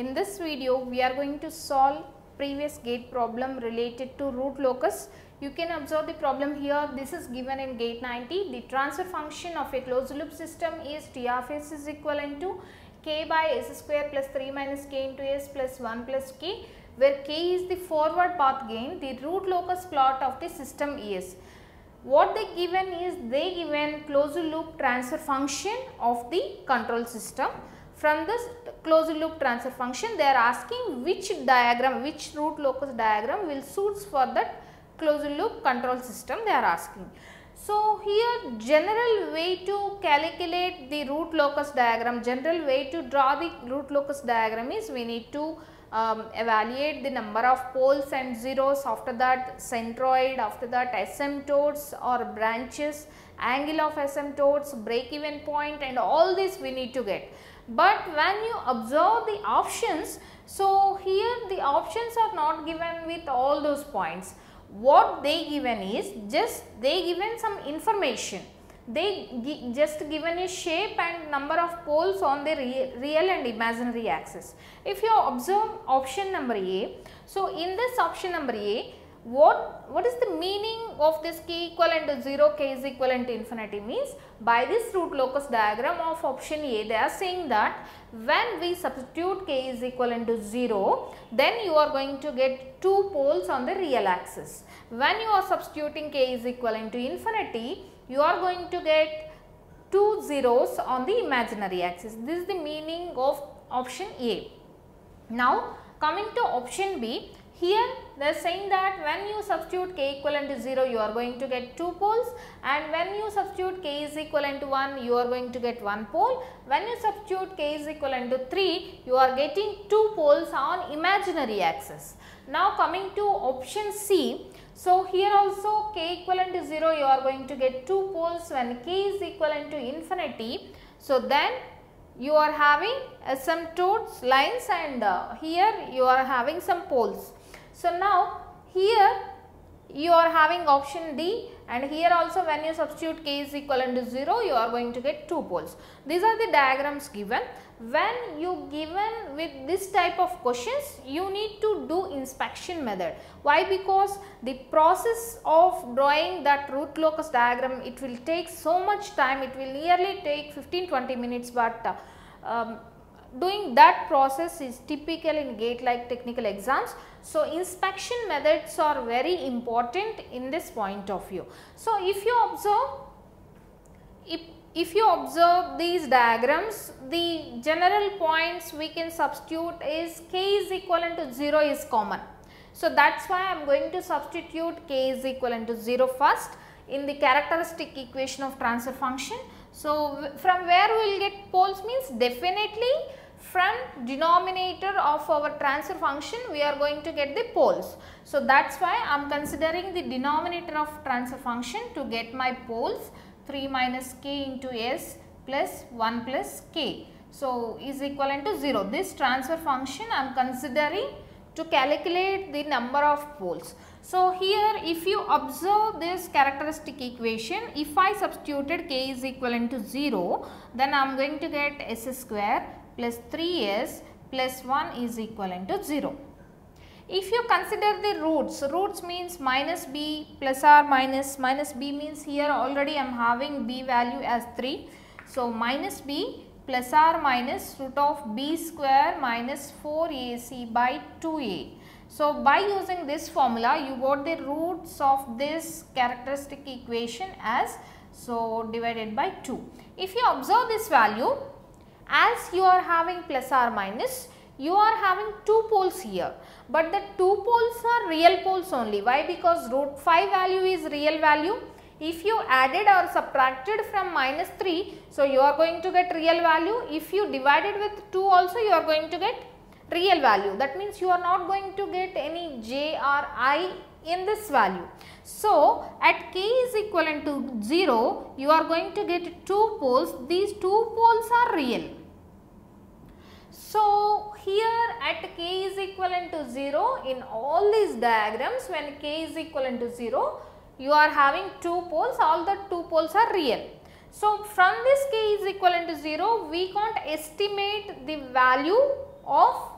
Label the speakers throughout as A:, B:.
A: In this video, we are going to solve previous GATE problem related to root locus. You can observe the problem here. This is given in GATE 90. The transfer function of a closed loop system is T of s is equivalent to k by s square plus 3 minus k into s plus 1 plus k where k is the forward path gain. The root locus plot of the system is what they given is they given closed loop transfer function of the control system from this closed loop transfer function they are asking which diagram which root locus diagram will suits for that closed loop control system they are asking so here general way to calculate the root locus diagram general way to draw the root locus diagram is we need to um, evaluate the number of poles and zeros after that centroid after that asymptotes or branches angle of asymptotes break even point and all this we need to get. But when you observe the options so here the options are not given with all those points what they given is just they given some information they gi just given a shape and number of poles on the re real and imaginary axis. If you observe option number A, so in this option number A, what, what is the meaning of this k equivalent to 0, k is equivalent to infinity means by this root locus diagram of option A, they are saying that when we substitute k is equivalent to 0, then you are going to get two poles on the real axis. When you are substituting k is equivalent to infinity, you are going to get two zeros on the imaginary axis. This is the meaning of option A. Now, coming to option B, here they are saying that when you substitute k equivalent to 0, you are going to get 2 poles and when you substitute k is equivalent to 1, you are going to get 1 pole. When you substitute k is equivalent to 3, you are getting 2 poles on imaginary axis. Now, coming to option C, so here also k equivalent to 0, you are going to get 2 poles when k is equivalent to infinity. So, then you are having asymptotes lines and uh, here you are having some poles. So, now here you are having option D and here also when you substitute k is equivalent to 0 you are going to get 2 poles. These are the diagrams given. When you given with this type of questions you need to do inspection method. Why? Because the process of drawing that root locus diagram it will take so much time it will nearly take 15-20 minutes but uh, um, doing that process is typical in GATE like technical exams. So, inspection methods are very important in this point of view. So, if you observe, if, if you observe these diagrams, the general points we can substitute is k is equivalent to 0 is common. So, that is why I am going to substitute k is equivalent to 0 first in the characteristic equation of transfer function. So, from where we will get poles means definitely from denominator of our transfer function we are going to get the poles. So, that is why I am considering the denominator of transfer function to get my poles 3 minus k into s plus 1 plus k. So, is equivalent to 0. This transfer function I am considering to calculate the number of poles. So, here if you observe this characteristic equation, if I substituted k is equivalent to 0, then I am going to get s square plus 3s plus 1 is equivalent to 0. If you consider the roots, roots means minus b plus or minus, minus b means here already I am having b value as 3. So, minus b plus or minus root of b square minus 4ac by 2a. So, by using this formula you got the roots of this characteristic equation as so divided by 2. If you observe this value as you are having plus or minus you are having two poles here. But the two poles are real poles only. Why? Because root 5 value is real value. If you added or subtracted from minus 3 so you are going to get real value. If you divided with 2 also you are going to get real value that means you are not going to get any j or i in this value. So, at k is equivalent to 0 you are going to get 2 poles these 2 poles are real. So, here at k is equivalent to 0 in all these diagrams when k is equivalent to 0 you are having 2 poles all the 2 poles are real. So, from this k is equivalent to 0 we can't estimate the value of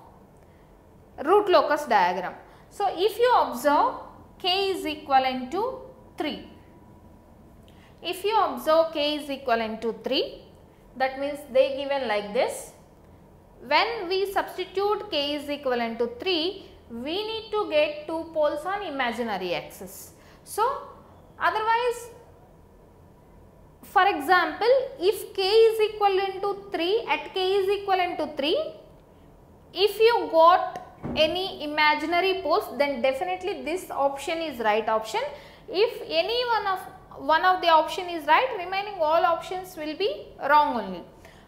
A: root locus diagram. So, if you observe k is equivalent to 3. If you observe k is equivalent to 3, that means they given like this. When we substitute k is equivalent to 3, we need to get two poles on imaginary axis. So, otherwise for example, if k is equivalent to 3 at k is equivalent to 3, if you got any imaginary poles then definitely this option is right option. If any one of one of the option is right remaining all options will be wrong only.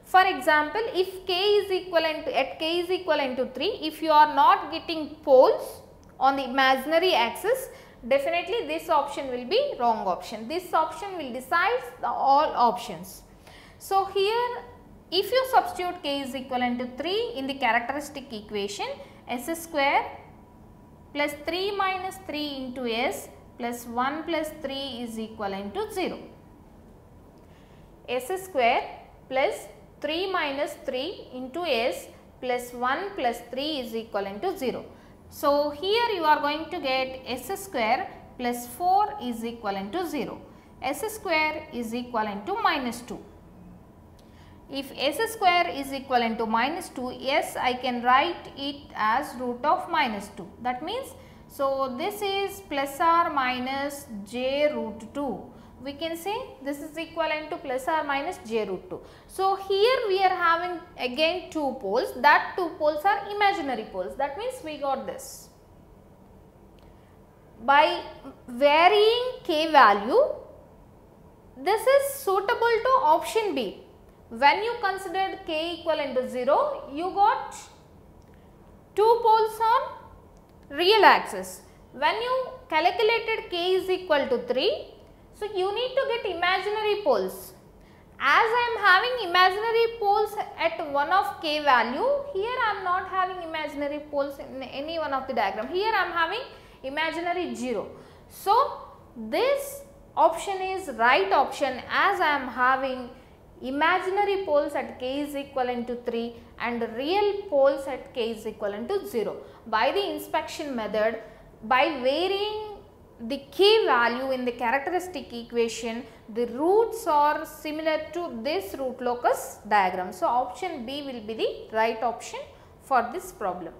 A: For example, if k is equivalent to, at k is equivalent to 3 if you are not getting poles on the imaginary axis definitely this option will be wrong option. This option will decide all options. So, here if you substitute k is equivalent to 3 in the characteristic equation s square plus 3 minus 3 into s plus 1 plus 3 is equivalent to 0. s square plus 3 minus 3 into s plus 1 plus 3 is equivalent to 0. So, here you are going to get s square plus 4 is equivalent to 0. s square is equivalent to minus 2. If s square is equivalent to minus 2, yes I can write it as root of minus 2. That means, so this is plus or minus j root 2. We can say this is equivalent to plus or minus j root 2. So, here we are having again two poles that two poles are imaginary poles that means we got this. By varying k value this is suitable to option B when you considered k equivalent to 0, you got two poles on real axis. When you calculated k is equal to 3, so you need to get imaginary poles. As I am having imaginary poles at one of k value, here I am not having imaginary poles in any one of the diagram. Here I am having imaginary 0. So, this option is right option as I am having imaginary poles at k is equivalent to 3 and real poles at k is equivalent to 0. By the inspection method, by varying the k value in the characteristic equation, the roots are similar to this root locus diagram. So, option B will be the right option for this problem.